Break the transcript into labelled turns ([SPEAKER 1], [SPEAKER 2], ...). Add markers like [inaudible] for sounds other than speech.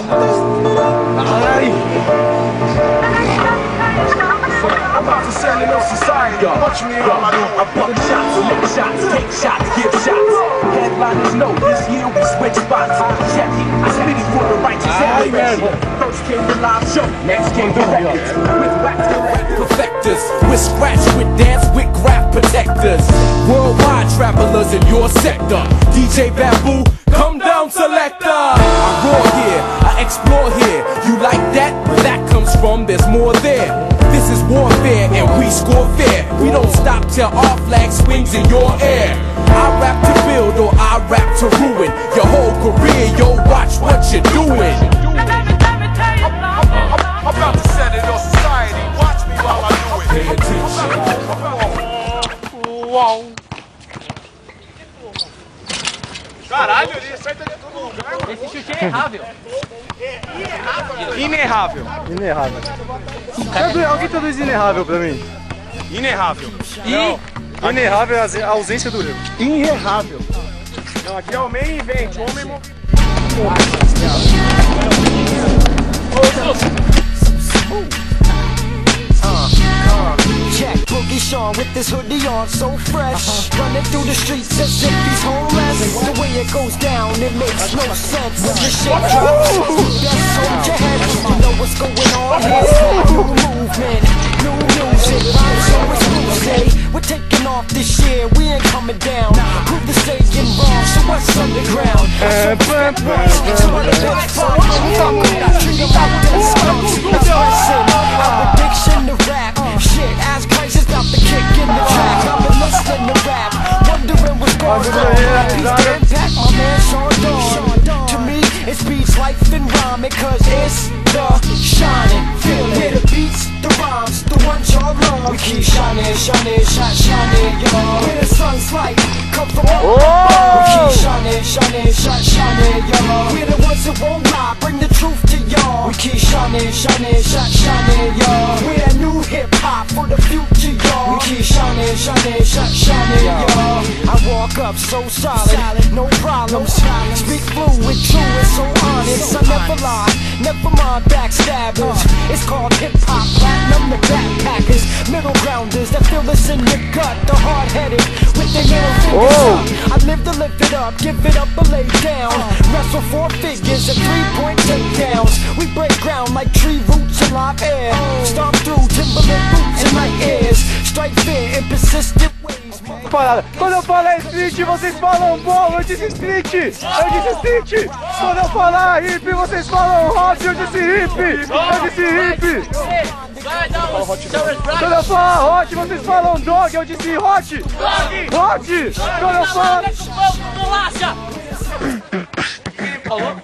[SPEAKER 1] Ai. I'm about to send it on society. Watch me up. I buck shots, lick shots, take shots, give shots. Headliners know this year we switch spots. Check it. I spit it for the righteous and the. First came the live show, next came the records. With wax direct
[SPEAKER 2] perfecters. With scratch, with dance, with graph protectors. Worldwide in your sector. DJ Bamboo, come down, selector. I roar here, I explore here. You like that? Where that comes from, there's more there. This is warfare and we score fair. We don't stop till our flag swings in your air. I rap to build or I rap to ruin your whole career. Yo, watch what you're doing.
[SPEAKER 1] Caralho, ele acerta de todo lugar.
[SPEAKER 3] Esse chute é errável.
[SPEAKER 1] Inerrável.
[SPEAKER 4] Inerrável. Traduz- alguém traduz inerrável pra mim?
[SPEAKER 1] Inerrável.
[SPEAKER 3] E
[SPEAKER 4] Inerrável é a ausência do erro. Inerrável.
[SPEAKER 1] Não, aqui é o main event. O homem movido.
[SPEAKER 5] Sean with this hoodie on, so fresh. Running through the streets as if he's homeless. The way it goes down, it makes no sense. When the shit drops, hold your head. You know what's going on here. New movement, new music, rhymes so exclusive. We're taking off this year, we ain't coming down. Prove the saying wrong, so what's underground? So what the fuck? Fuck that, to me, it speeds life and rhyme cause it's the shining. Feel it, the beats, the rhymes, the ones y'all love. We keep shining, shining, shine, shining, y'all. Where the sun's light come from above. We keep shining, shining, shining, y'all. We're the ones that won't lie, bring the truth to y'all. We keep shining, shining, shining, y'all. We're that new hip hop for the future, y'all. We keep shining, shining, shine, shining, walk so solid, no problems. Speak fluid, true and so honest. I never lie, never mind backstabbers. It's called hip hop platinum, the backpackers, middle grounders that feel this in your gut. The hard headed with their middle fingers up. I live to lift it up, give it up or lay down. Wrestle four figures and three point takedowns. We break ground like tree roots in live air. Stomp through Timberland boots and light ears. Strike fear in persistent.
[SPEAKER 4] Parada. Quando eu falar street, vocês falam bom, eu disse street. Eu disse street. Quando eu falar hip, vocês falam hot, eu disse hip. Eu disse hip. Quando eu falar hot, vocês falam dog, eu disse hot. Hot. Quando eu falar...
[SPEAKER 3] Bolacha! [laughs] Falou?